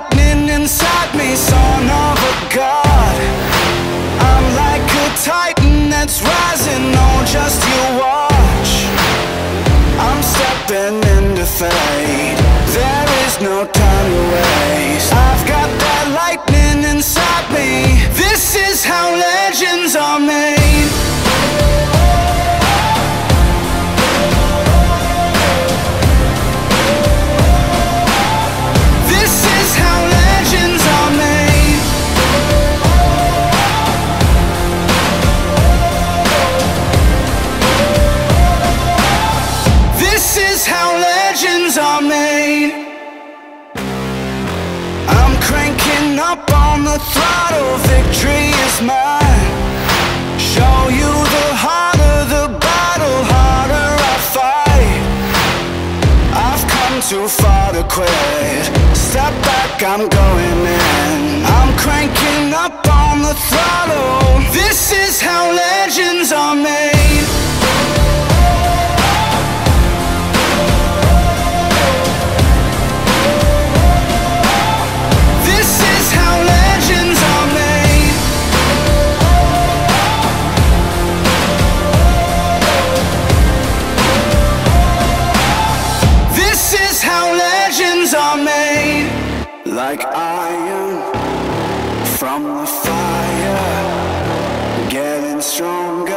lightning inside me, son of a god. I'm like a titan that's rising Oh, just you watch. I'm stepping into fate There is no time to waste. up on the throttle, victory is mine. Show you the harder the battle, harder I fight. I've come too far to quit. Step back, I'm going in. Like iron from the fire Getting stronger